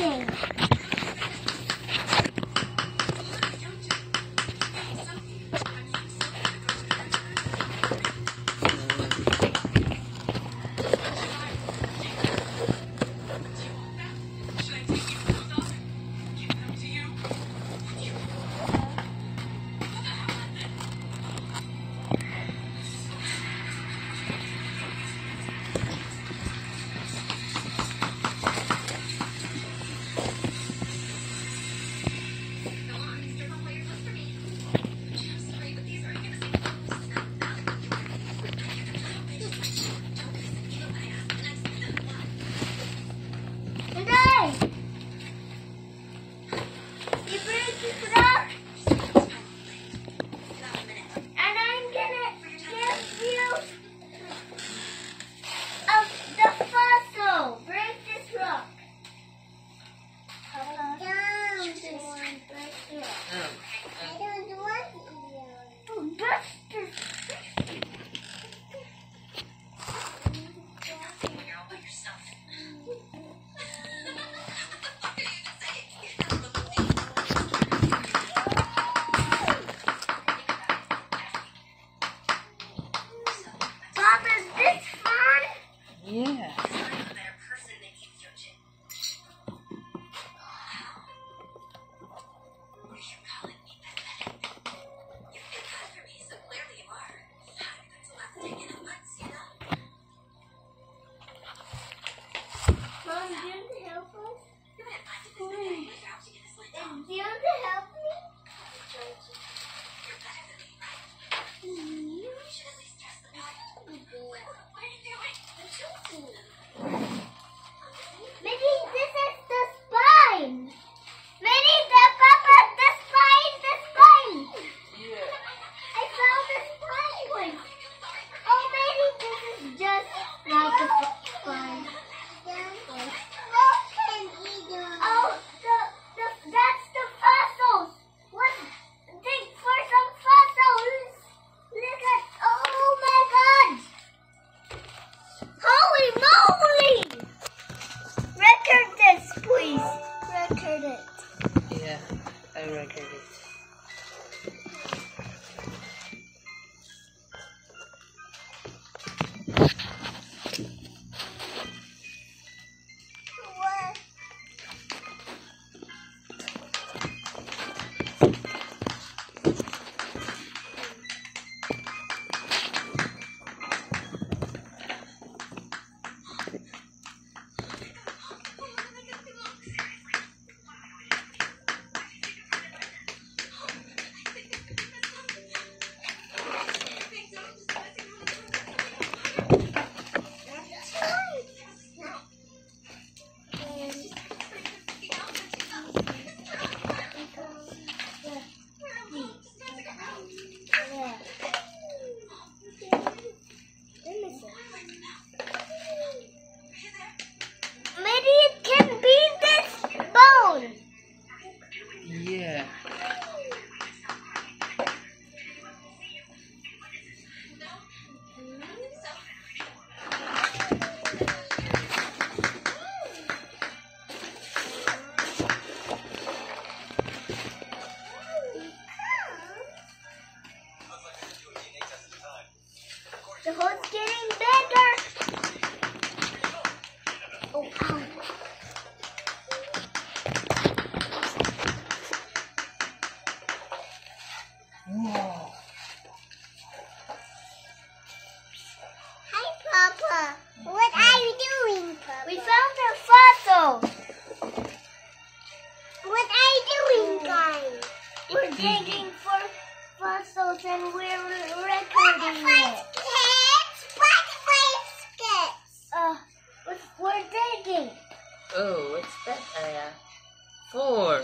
everything. puzzles and we're recording it. Uh, we're digging. Oh, what's that, Aya? Four.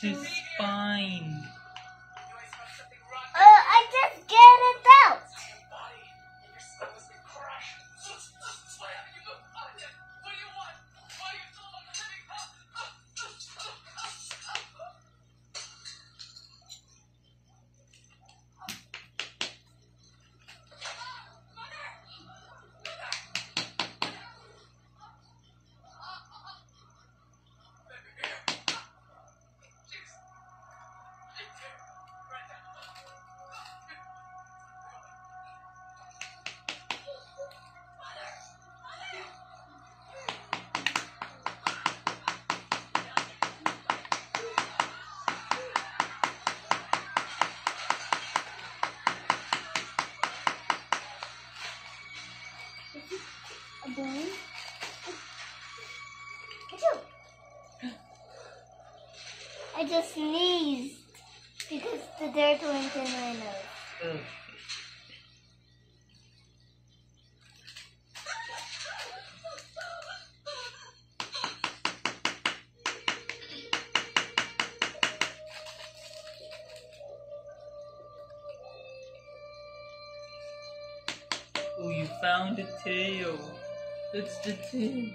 She's fine. just sneezed because the dirt went in my nose. Mm. Oh, you found a tail. That's the tail.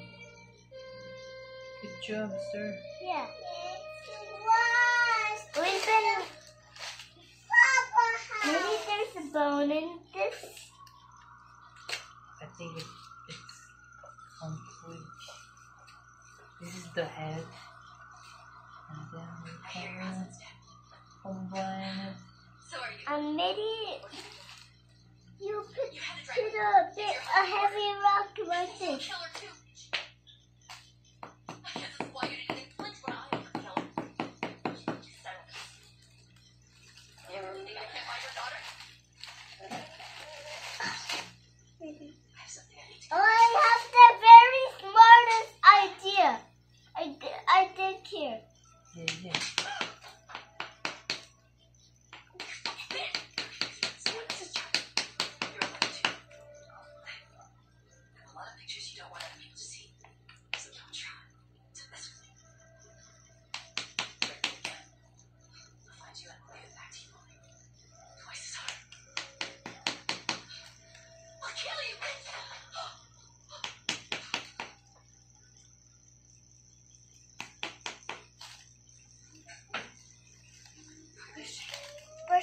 Good job, sir. Yeah. bone in this? I think it, it's complete. This is the head. And then we can combine And maybe you put, you put a bit a heavy rock right there.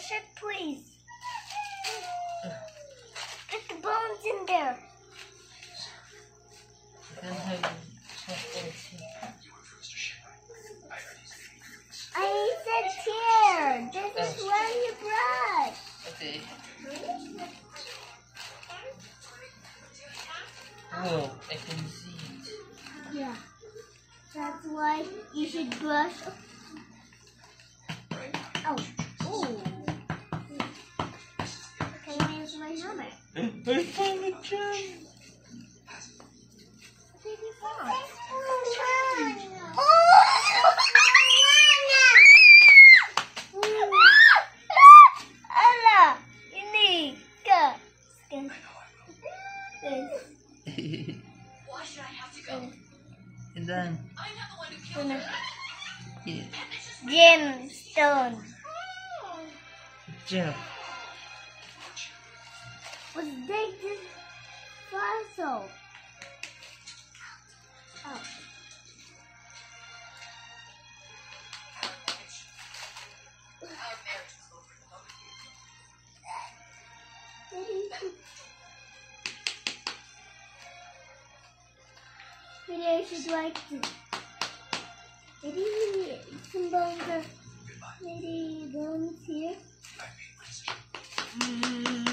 worship, please. Jeff. Was dig this fossil. Oh. Maybe I should like to. Maybe some bones are. Maybe bones here. Mm-hmm.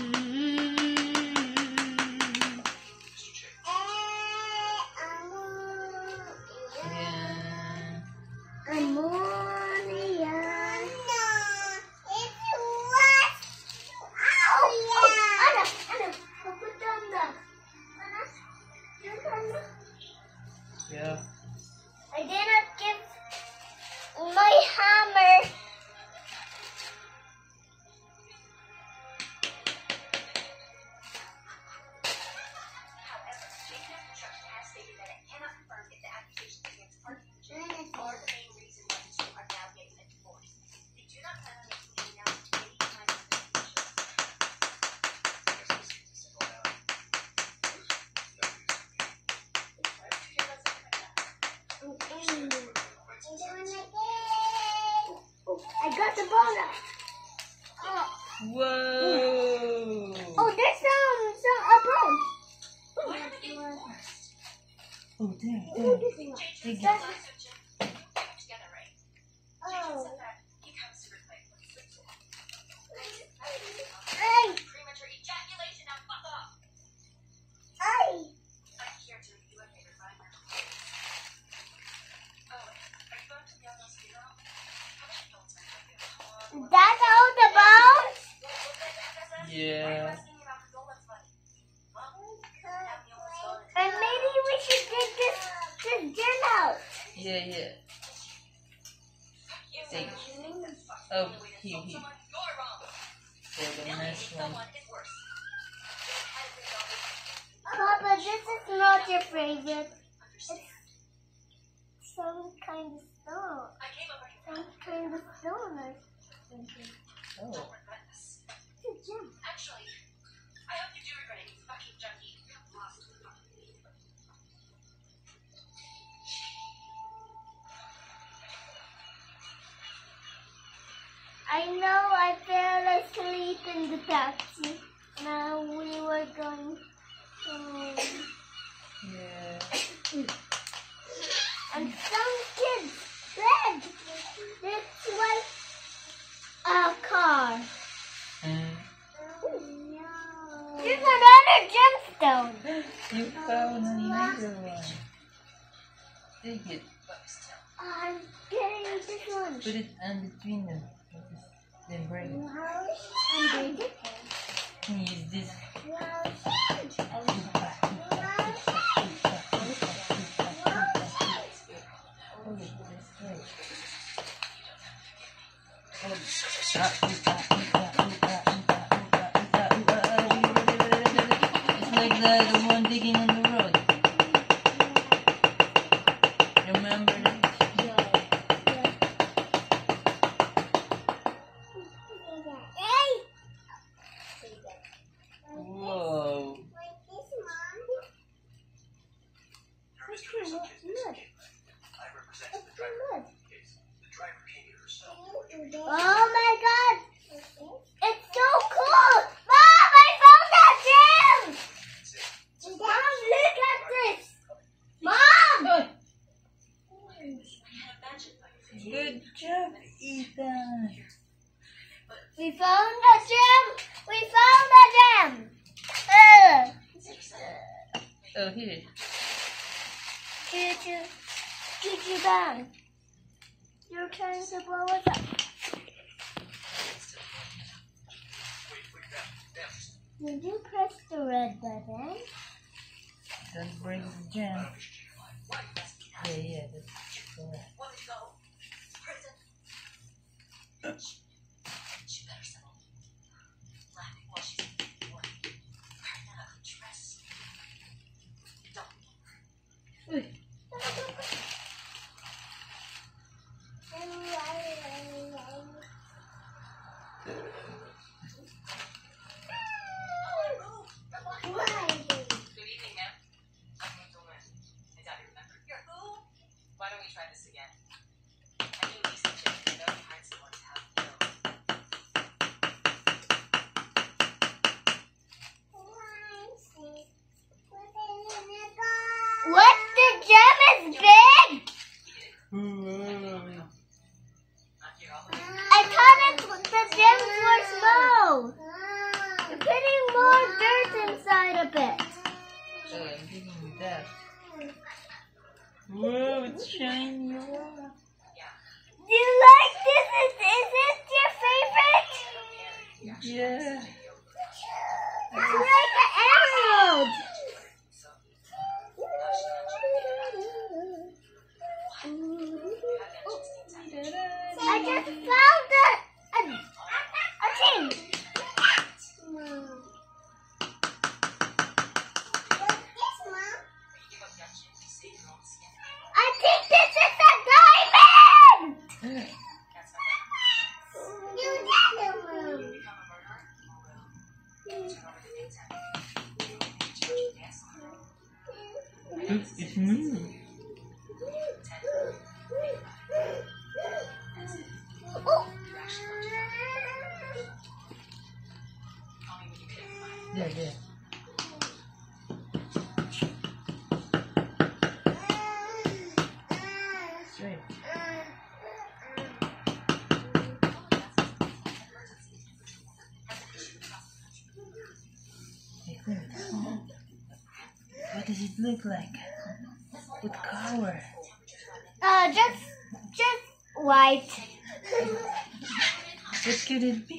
Sige. Yeah. Take. Oh, here, here. You're. For the next one. Someone is worse. It has been done. Papa, this is not your favorite. Understand. Some kind of stone. I came over here. Some kind of stone. Oh. Good job. I know I fell asleep in the taxi. Now we were going home. Yeah. And some kids said this was a car. Mm. And There's another gemstone. you found another one. Take it. I'm getting this one. Put it in between them. Then bring it. I'm to Oh, here. choo choo. Choo choo bang. You're trying to blow us up. Wait, wait, now, now. Did you press the red button? Don't break the jam. Yeah, yeah, that's correct. I thought it, the gems were small. You're putting more dirt inside of it. Oh, I'm digging that. Whoa, it's shiny. Do you like this? Is, is this your favorite? Yeah. It's like an emerald. I just found a, a, a thing. I think this is a diamond. It. Yeah. Straight. What does it look like? What color? Uh, just, just white. What could it be?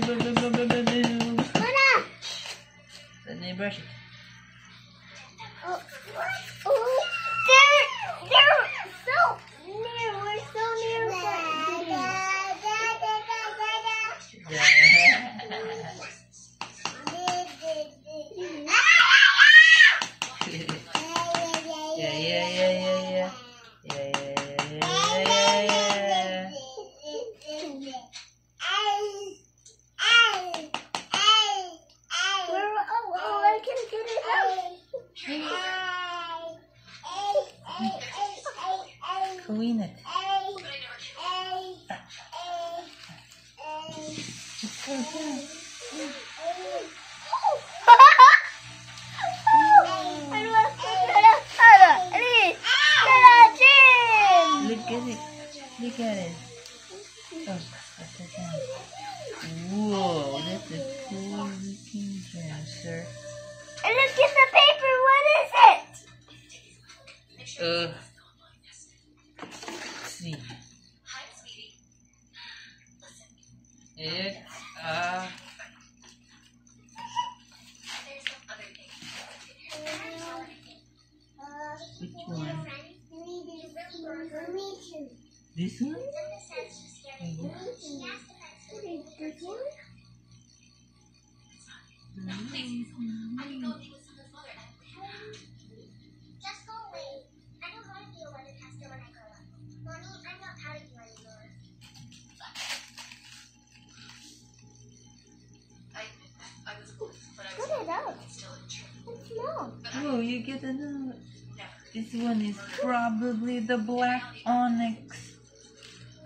This one is probably the black onyx.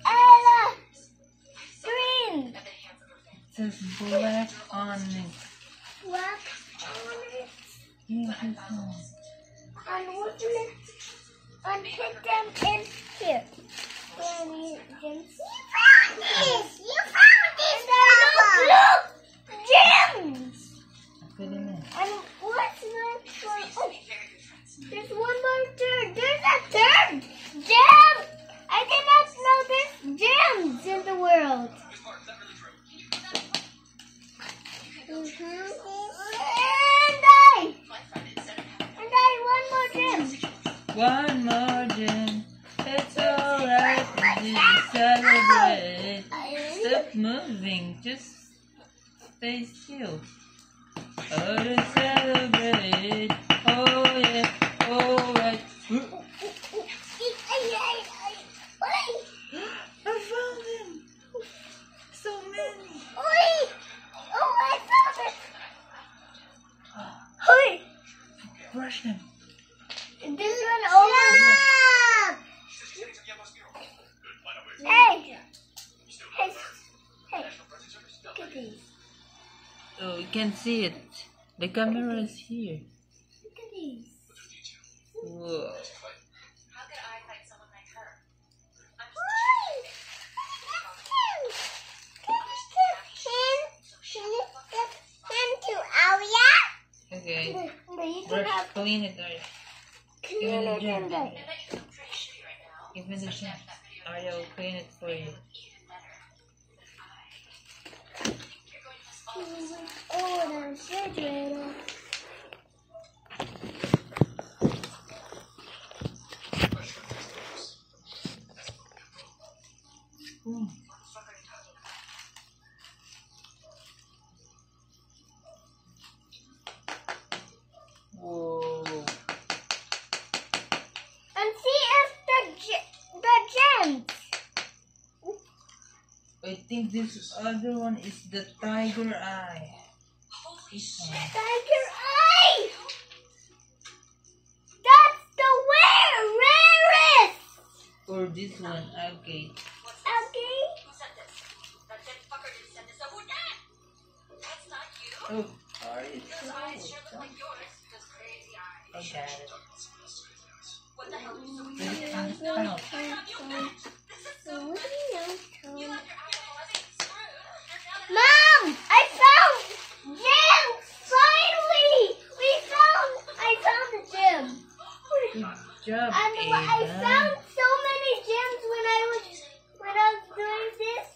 Ella! Green! It says black onyx. Black onyx? Yes, And what do you And put them in here. Can you, can see? Hey, hey, look at these. Oh, you can see it. The camera is here. Look at these. Whoa. Okay. First, clean it, Dory. Give me the shot. Give me the shot. I will clean it for you. Oh, the refrigerator. this other one is the tiger eye. Tiger eye! That's the rarest! Or this one, okay. Okay. Oh, sorry. Okay. eyes sure look like yours. Those crazy eyes. I got it. What the hell? No, no, no. You left your job, and Ava. I found so many gems when I was when I was doing this.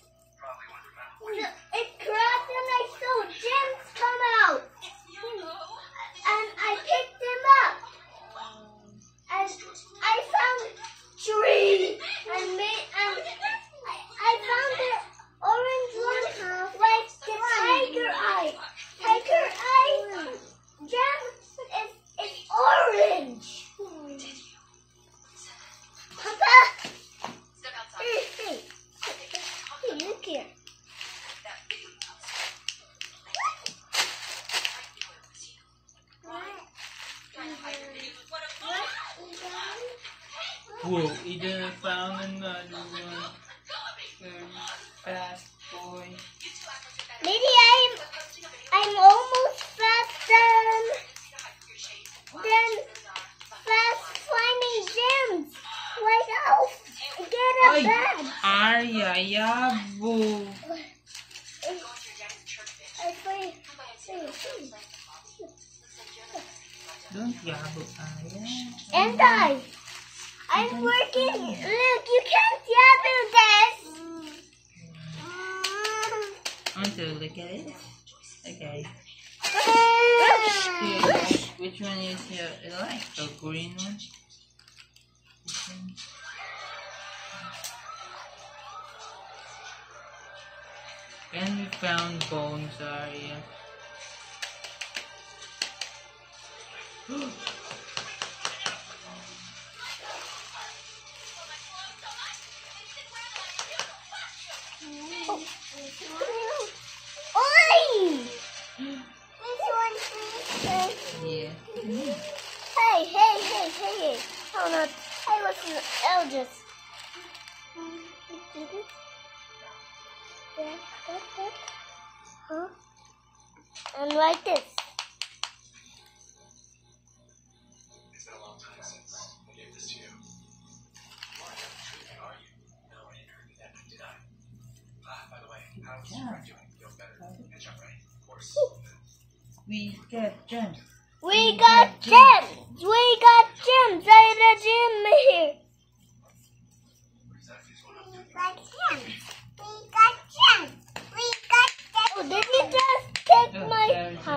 And we found bones area.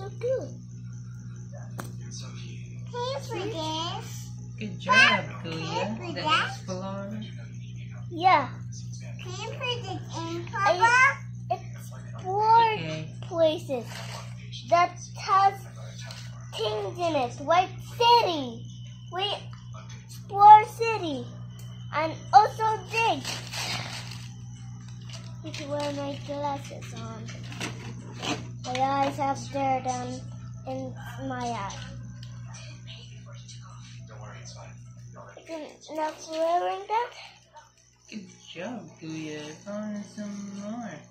so good. Thanks for this. Good job, Kuya. That was full. Yeah. Pamper this in, Papa? It's four okay. places that has things in it, White city. We explore city and also dig. You can wear my glasses on. My eyes have stared them in my eyes. Don't worry, it's fine. That? Good job, Guya. On some more.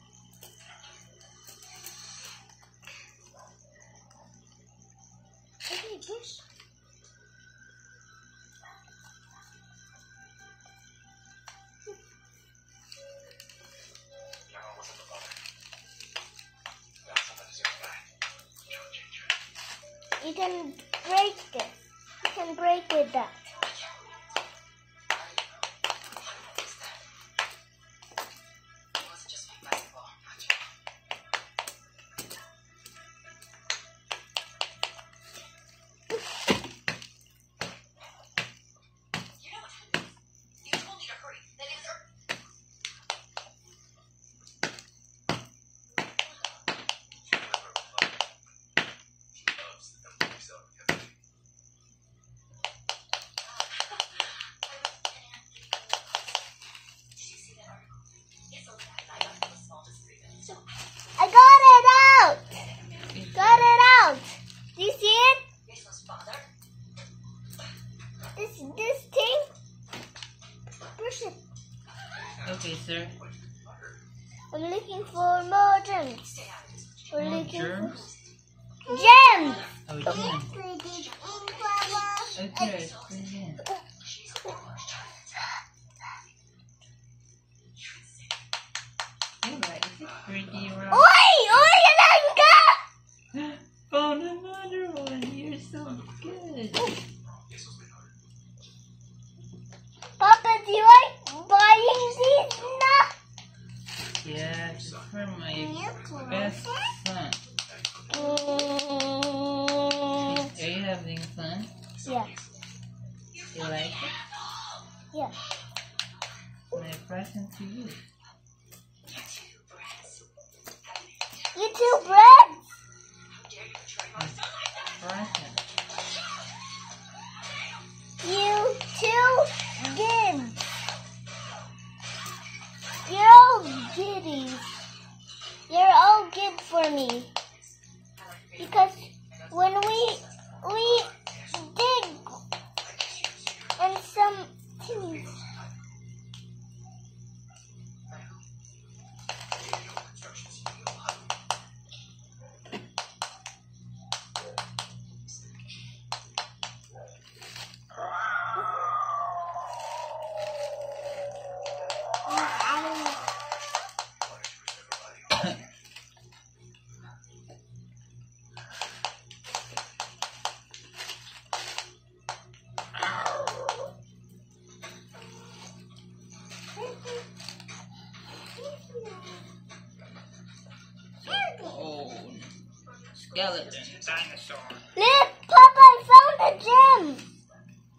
Look, Papa, I found a gem.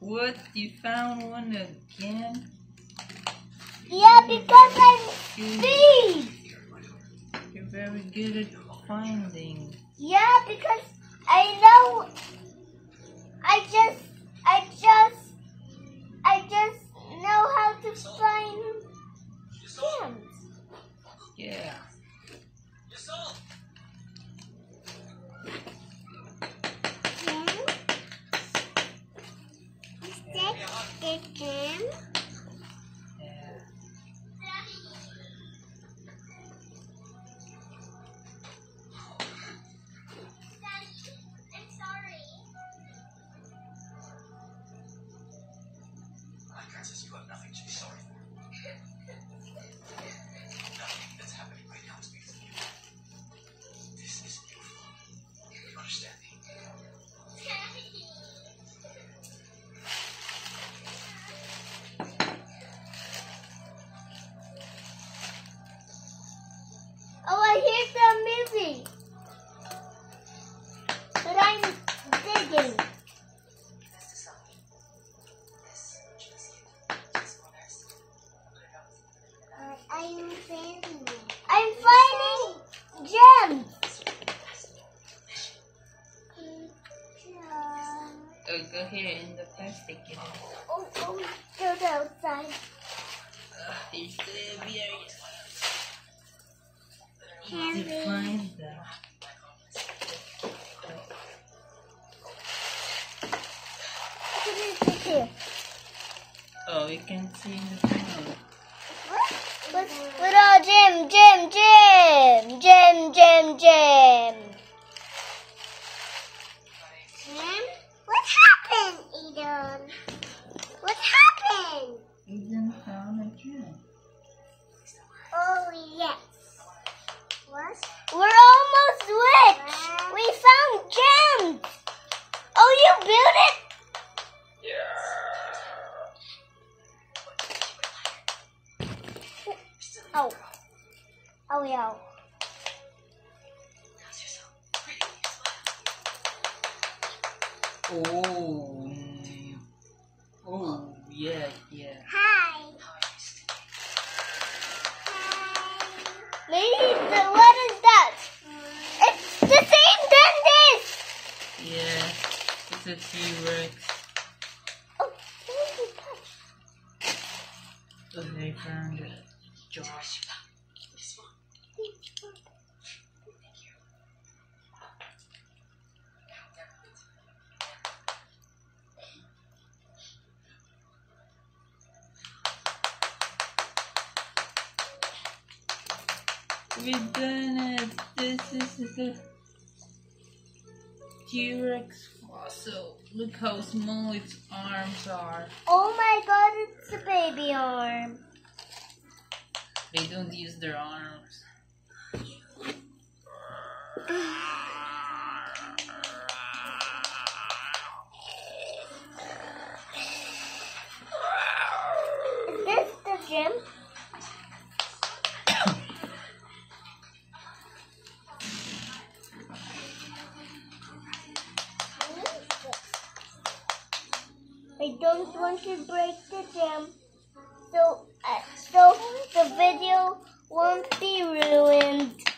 What? You found one again? Yeah, because I'm good. You're very good at finding. Yeah, because I know. I just, I just, I just know how to find gems. Yeah. game. T-Rex fossil. Look how small its arms are. Oh my god, it's a baby arm. They don't use their arms. Is this the gym? don't want to break the jam. So, uh, so the video won't be ruined.